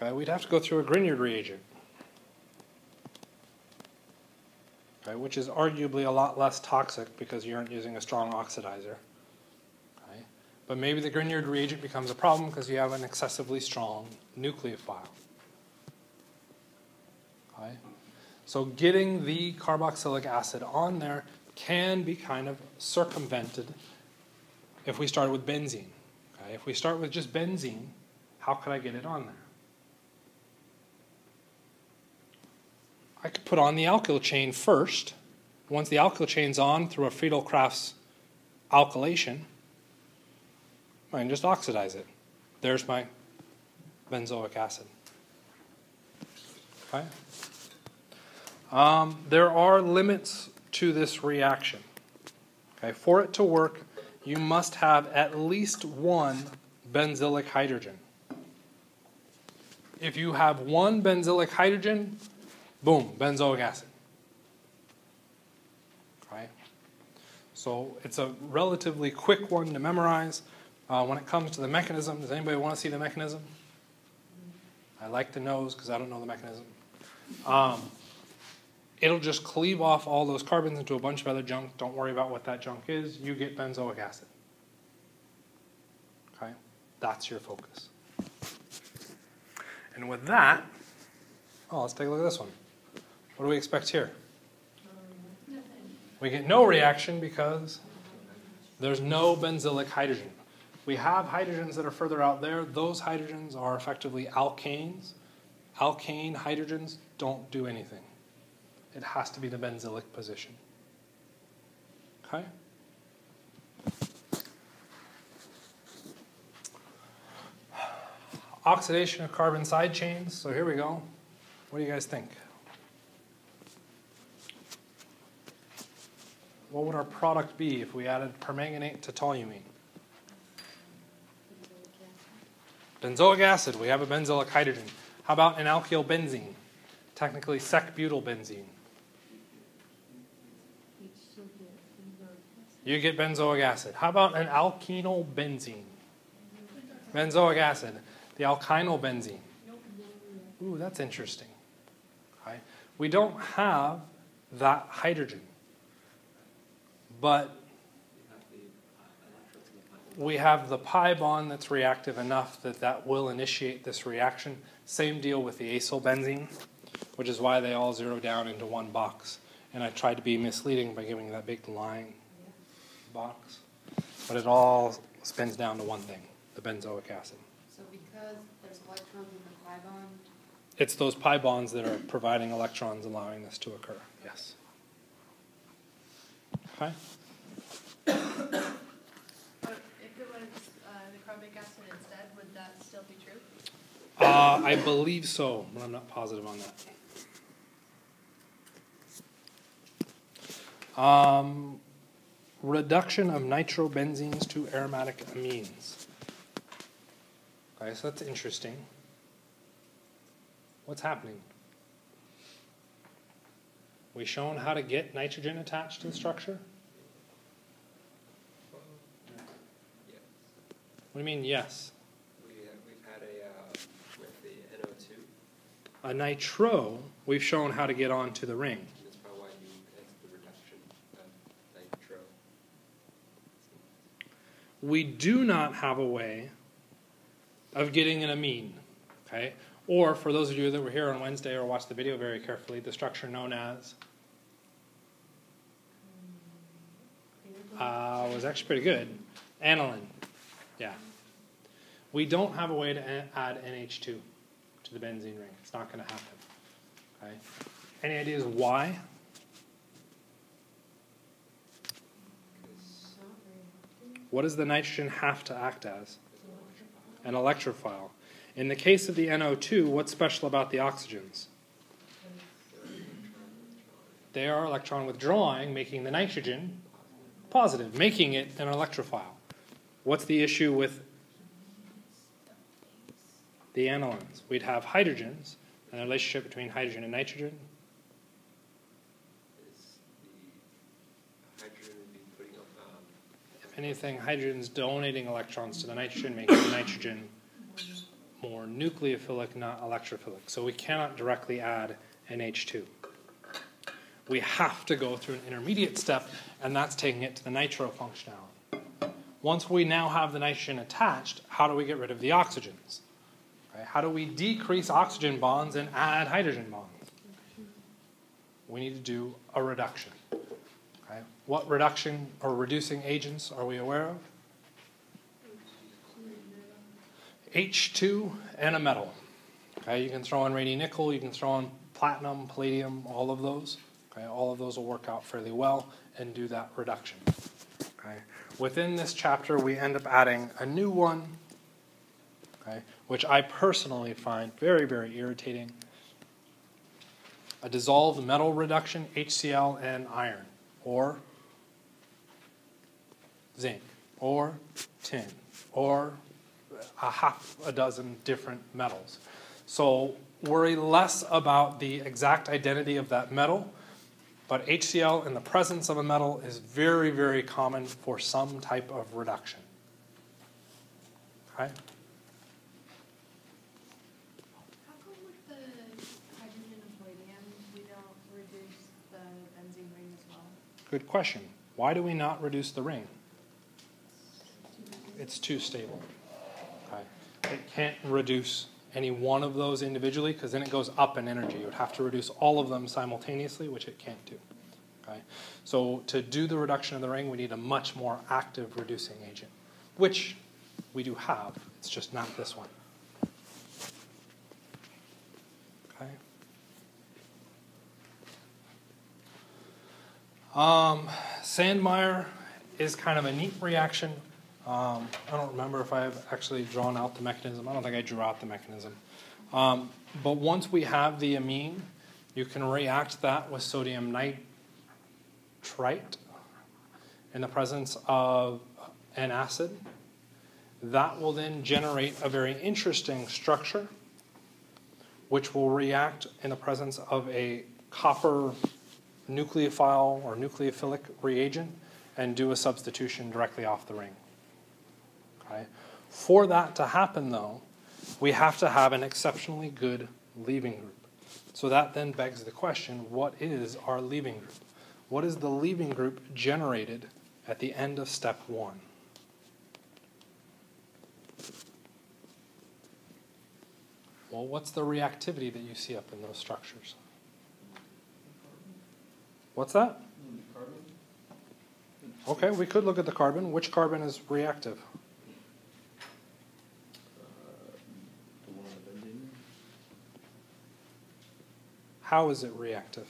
Okay, we'd have to go through a Grignard reagent. Okay, which is arguably a lot less toxic because you aren't using a strong oxidizer. Okay, but maybe the Grignard reagent becomes a problem because you have an excessively strong nucleophile. Okay, so getting the carboxylic acid on there can be kind of circumvented if we start with benzene. Okay, if we start with just benzene, how could I get it on there? I could put on the alkyl chain first. Once the alkyl chain's on through a Friedel-Crafts alkylation, I can just oxidize it. There's my benzoic acid. Okay. Um, there are limits to this reaction. Okay, for it to work, you must have at least one benzylic hydrogen. If you have one benzylic hydrogen, boom, benzoic acid. Right? So it's a relatively quick one to memorize. Uh, when it comes to the mechanism, does anybody want to see the mechanism? I like the nose because I don't know the mechanism. Um, it'll just cleave off all those carbons into a bunch of other junk. Don't worry about what that junk is. You get benzoic acid. Okay? That's your focus. And with that, oh, let's take a look at this one. What do we expect here? We get no reaction because there's no benzylic hydrogen. We have hydrogens that are further out there. Those hydrogens are effectively alkanes. Alkane hydrogens don't do anything. It has to be the benzylic position. Okay? Oxidation of carbon side chains. So here we go. What do you guys think? What would our product be if we added permanganate to toluene? Benzoic acid, we have a benzoic hydrogen. How about an alkyl benzene? Technically sec-butyl benzene. You get benzoic acid. How about an alkenyl benzene? Benzoic acid, the alkynyl benzene. Ooh, that's interesting. Okay. We don't have that hydrogen, but we have the pi bond that's reactive enough that that will initiate this reaction. Same deal with the acyl benzene, which is why they all zero down into one box. And I tried to be misleading by giving that big line box, but it all spins down to one thing, the benzoic acid. So because there's electrons in the pi bond, It's those pi bonds that are providing electrons allowing this to occur, yes. Okay? But if it was uh, acid instead, would that still be true? Uh, I believe so, but I'm not positive on that. Um, reduction of nitrobenzenes to aromatic amines. Okay, so that's interesting. What's happening? We shown how to get nitrogen attached to the structure? Yes. What do you mean, yes? We, uh, we've had a, uh, with the NO two, A nitro, we've shown how to get onto the ring. that's probably why you, the reduction of nitro. we do not have a way of getting an amine. Okay? Or for those of you that were here on Wednesday or watched the video very carefully, the structure known as uh, was actually pretty good. Aniline. Yeah. We don't have a way to add NH2 to the benzene ring. It's not going to happen. Okay? Any ideas why? What does the nitrogen have to act as? An electrophile. In the case of the NO2, what's special about the oxygens? They are electron withdrawing, making the nitrogen positive, making it an electrophile. What's the issue with the anilines? We'd have hydrogens, and the relationship between hydrogen and nitrogen. is the hydrogen would up, um, If anything, hydrogen's donating electrons to the nitrogen, making the nitrogen more nucleophilic, not electrophilic. So we cannot directly add NH2. We have to go through an intermediate step, and that's taking it to the nitro functionality. Once we now have the nitrogen attached, how do we get rid of the oxygens? Right? How do we decrease oxygen bonds and add hydrogen bonds? We need to do a reduction. What reduction or reducing agents are we aware of? H2 and a metal. Okay, you can throw in Raney nickel, you can throw in platinum, palladium, all of those. All of those will work out fairly well and do that reduction. Okay, within this chapter, we end up adding a new one, okay, which I personally find very, very irritating. A dissolved metal reduction, HCl and iron, or zinc, or tin, or a half a dozen different metals. So worry less about the exact identity of that metal But HCl in the presence of a metal is very, very common for some type of reduction. Okay? How come with the hydrogen and palladium, we don't reduce the benzene ring as well? Good question. Why do we not reduce the ring? It's too stable. Okay. It can't reduce any one of those individually because then it goes up in energy. You would have to reduce all of them simultaneously, which it can't do. Okay. So to do the reduction of the ring, we need a much more active reducing agent, which we do have. It's just not this one. Okay. Um, Sandmeyer is kind of a neat reaction. Um, I don't remember if I've actually drawn out the mechanism. I don't think I drew out the mechanism. Um, but once we have the amine, you can react that with sodium nitrite in the presence of an acid. That will then generate a very interesting structure, which will react in the presence of a copper nucleophile or nucleophilic reagent and do a substitution directly off the ring. Okay? For that to happen, though, we have to have an exceptionally good leaving group. So that then begs the question what is our leaving group? What is the leaving group generated at the end of step one? Well, what's the reactivity that you see up in those structures? What's that? Okay, we could look at the carbon. Which carbon is reactive? Uh, the one on the benzene? How is it reactive?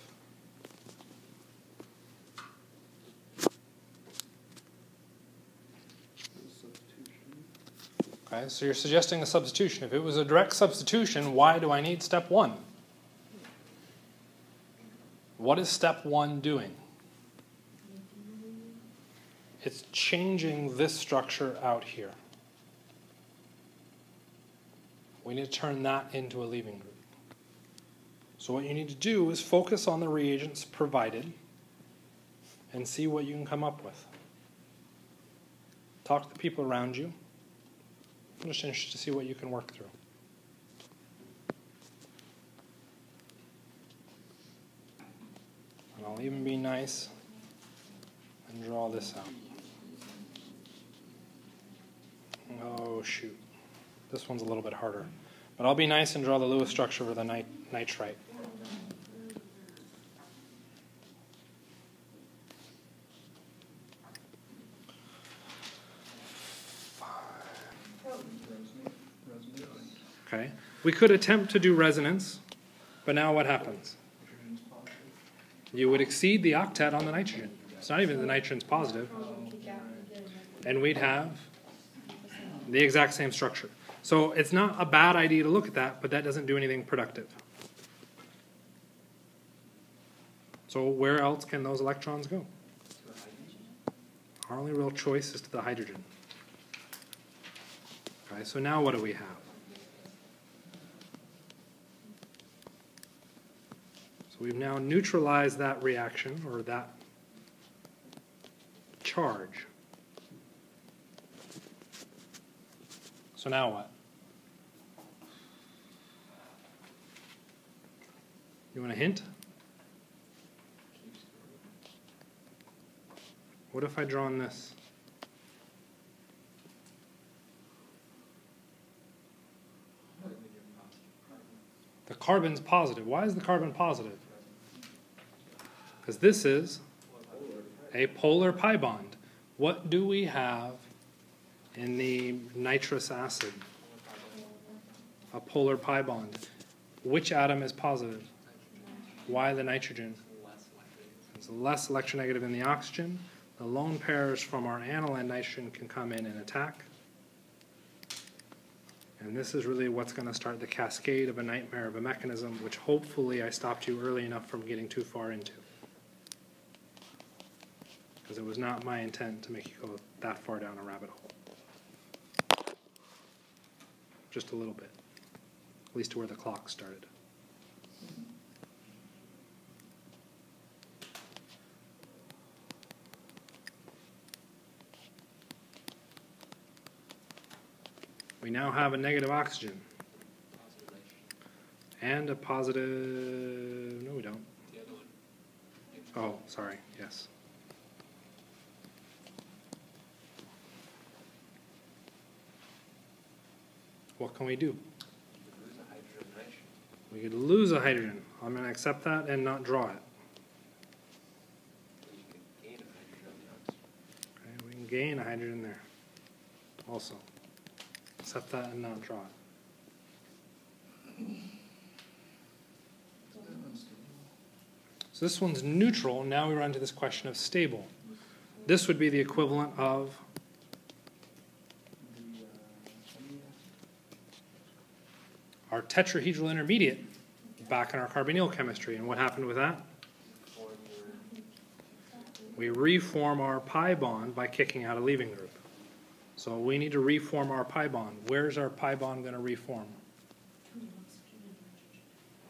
Okay, so you're suggesting a substitution. If it was a direct substitution, why do I need step one? What is step one doing? It's changing this structure out here. We need to turn that into a leaving group. So, what you need to do is focus on the reagents provided and see what you can come up with. Talk to the people around you. I'm just interested to see what you can work through. And I'll even be nice and draw this out. Oh, shoot. This one's a little bit harder. But I'll be nice and draw the Lewis structure for the nit- nitrite. Okay. We could attempt to do resonance, but now what happens? You would exceed the octet on the nitrogen. It's not even the nitrogen's positive. And we'd have the exact same structure. So it's not a bad idea to look at that, but that doesn't do anything productive. So where else can those electrons go? Our only real choice is to the hydrogen. Okay, so now what do we have? So we've now neutralized that reaction or that charge. So now what? You want a hint? What if I draw on this? The carbon's positive. Why is the carbon positive? Because this is a polar pi bond. What do we have in the nitrous acid? A polar pi bond. Which atom is positive? Why the nitrogen? It's less electronegative than the oxygen. The lone pairs from our aniline nitrogen can come in and attack. And this is really what's going to start the cascade of a nightmare of a mechanism, which hopefully I stopped you early enough from getting too far into because it was not my intent to make you go that far down a rabbit hole. Just a little bit, at least to where the clock started. We now have a negative oxygen. And a positive. No, we don't. Oh, sorry. Yes. What can we do? You could lose a hydrogen. We could lose a hydrogen. I'm going to accept that and not draw it. Or you could gain a hydrogen on the oxygen. Okay, we can gain a hydrogen there. Also, accept that and not draw it. So this one's neutral. Now we run to this question of stable. This would be the equivalent of The, uh, amino acid. our tetrahedral intermediate back in our carbonyl chemistry. And what happened with that? We reform our pi bond by kicking out a leaving group. So we need to reform our pi bond. Where's our pi bond going to reform?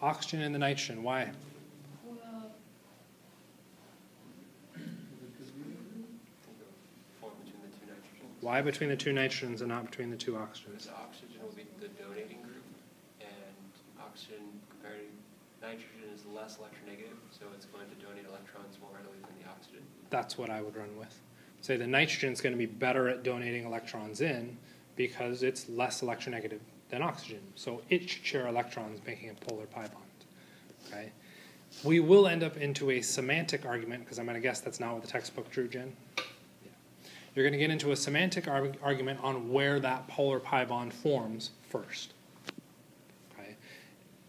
Oxygen and the nitrogen. Why? Why between the two nitrogens and not between the two oxygens? Because oxygen will be the donating oxygen nitrogen is less electronegative, so it's going to donate electrons more readily than the oxygen. That's what I would run with. Say the nitrogen is going to be better at donating electrons in because it's less electronegative than oxygen. So it should share electrons, making a polar pi bond. Okay? We will end up into a semantic argument because I'm going to guess that's not what the textbook drew, Jen. Yeah. You're going to get into a semantic ar- argument on where that polar pi bond forms first.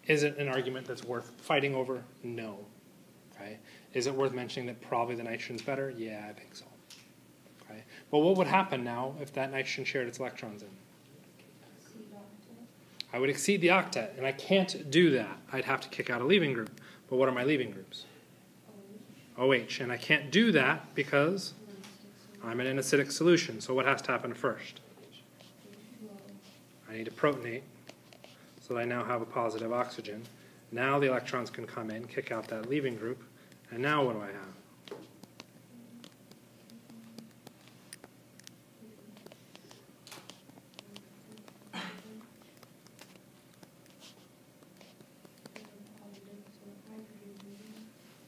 Is it an argument that's worth fighting over? No. Okay. Is it worth mentioning that probably the nitrogen's better? Yeah, I think so. Okay. But what would happen now if that nitrogen shared its electrons in? I would exceed the octet, and I can't do that. I'd have to kick out a leaving group. But what are my leaving groups? OH. And I can't do that because I'm in an acidic solution. So what has to happen first? I need to protonate so I now have a positive oxygen. Now the electrons can come in, kick out that leaving group, and now what do I have?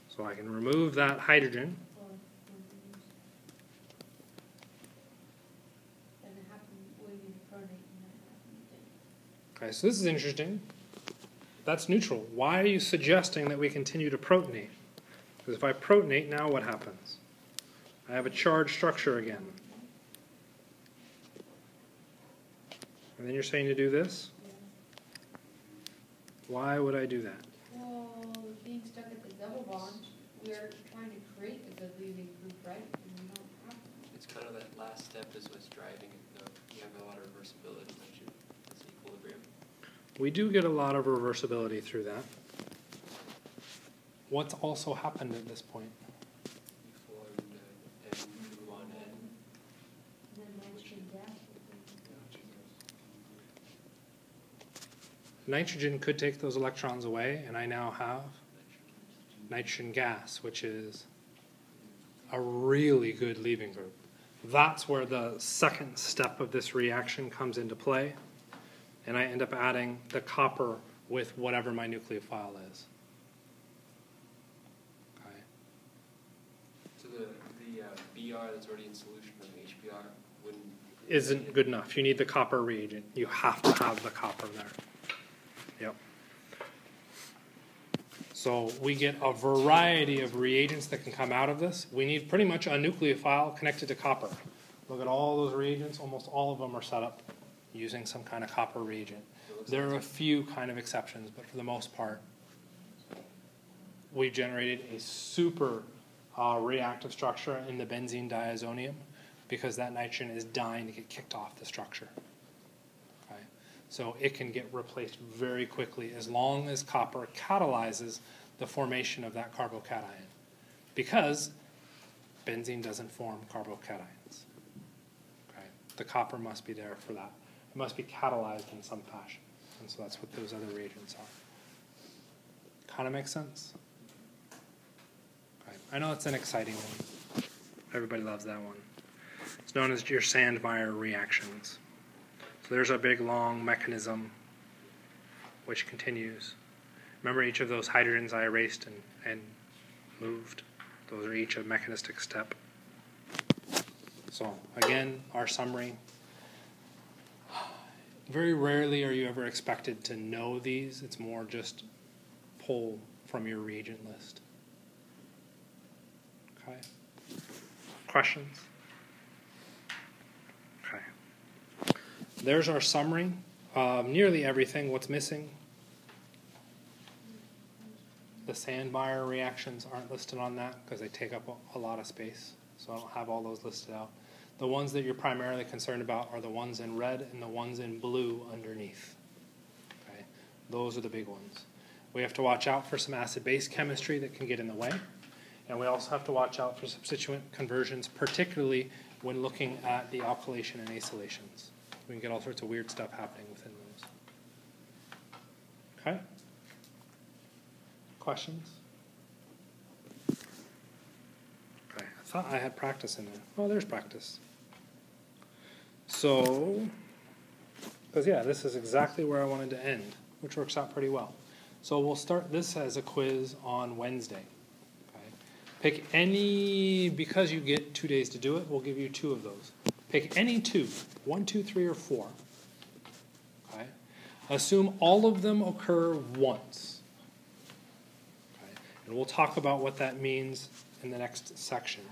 So I can remove that hydrogen. Okay, so this is interesting. That's neutral. Why are you suggesting that we continue to protonate? Because if I protonate, now what happens? I have a charged structure again. And then you're saying to do this? Why would I do that? Well, being stuck at the double bond, we're trying to create a good leaving group, right? And we don't have. It's kind of that last step is what's driving it, though. You have a lot of reversibility, don't you? It's equilibrium. We do get a lot of reversibility through that. What's also happened at this point? You formed N1N. And then nitrogen gas. Nitrogen could take those electrons away, and I now have nitrogen gas, which is a really good leaving group. That's where the second step of this reaction comes into play, and I end up adding the copper with whatever my nucleophile is. Okay. So the, the uh, BR that's already in solution of HBr wouldn't. Isn't good enough. You need the copper reagent. You have to have the copper there. Yep. So we get a variety of reagents that can come out of this. We need pretty much a nucleophile connected to copper. Look at all those reagents, almost all of them are set up using some kind of copper reagent. There are a few kind of exceptions, but for the most part, we've generated a super uh, reactive structure in the benzene diazonium because that nitrogen is dying to get kicked off the structure. Okay? So it can get replaced very quickly as long as copper catalyzes the formation of that carbocation. Because benzene doesn't form carbocations. Okay? The copper must be there for that. It must be catalyzed in some fashion. And so that's what those other reagents are. Kind of makes sense? Okay. I know it's an exciting one. Everybody loves that one. It's known as your Sandmeyer reactions. So there's a big long mechanism which continues. Remember each of those hydrogens I erased and, and moved? Those are each a mechanistic step. So again, our summary. Very rarely are you ever expected to know these. It's more just pull from your reagent list. Okay. Questions? Okay. There's our summary. Um, nearly everything. What's missing? The Sandmeyer reactions aren't listed on that because they take up a, a lot of space. So I don't have all those listed out. The ones that you're primarily concerned about are the ones in red and the ones in blue underneath. Okay, those are the big ones. We have to watch out for some acid-base chemistry that can get in the way, and we also have to watch out for substituent conversions, particularly when looking at the alkylation and acylations. We can get all sorts of weird stuff happening within those. Okay. Questions? Okay, I thought I had practice in there. Oh, there's practice. So, because yeah, this is exactly where I wanted to end, which works out pretty well. So we'll start this as a quiz on Wednesday. Okay. Pick any, because you get two days to do it, we'll give you two of those. Pick any two, one, two, three, or four. Okay. Assume all of them occur once. Okay. And we'll talk about what that means in the next section.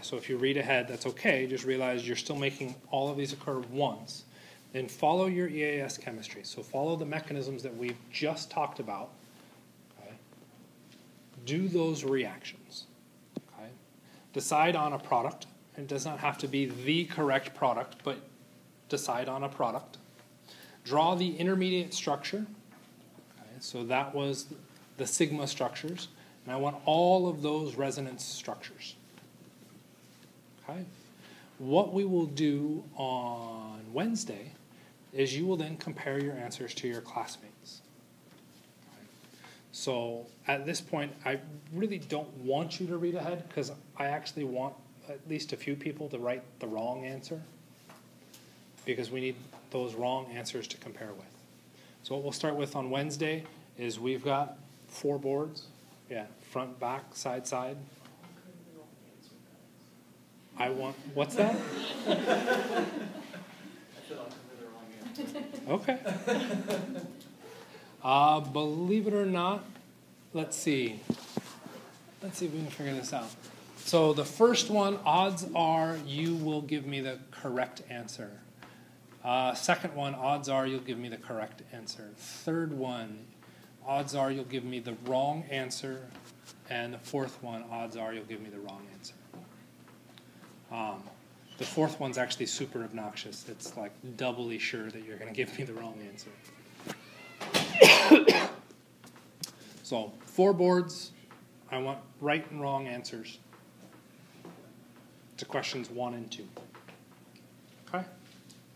So if you read ahead, that's okay. Just realize you're still making all of these occur once. Then follow your EAS chemistry. So follow the mechanisms that we've just talked about. Okay. Do those reactions. Okay. Decide on a product. It does not have to be the correct product, but decide on a product. Draw the intermediate structure. Okay, so that was the sigma structures. And I want all of those resonance structures. Okay? What we will do on Wednesday is you will then compare your answers to your classmates. So at this point, I really don't want you to read ahead because I actually want at least a few people to write the wrong answer because we need those wrong answers to compare with. So what we'll start with on Wednesday is we've got four boards. Yeah, front, back, side, side. I want, what's that? Okay. Uh, believe it or not, let's see. Let's see if we can figure this out. So the first one, odds are you will give me the correct answer. Uh, second one, odds are you'll give me the correct answer. Third one, odds are you'll give me the wrong answer. And the fourth one, odds are you'll give me the wrong answer. Um, the fourth one's actually super obnoxious. It's like doubly sure that you're going to give me the wrong answer. so, four boards. I want right and wrong answers to questions one and two. Okay?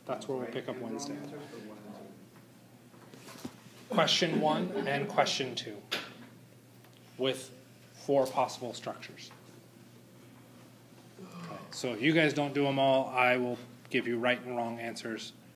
That's where we'll pick up Wednesday. Question one and question two with four possible structures. So if you guys don't do them all, I will give you right and wrong answers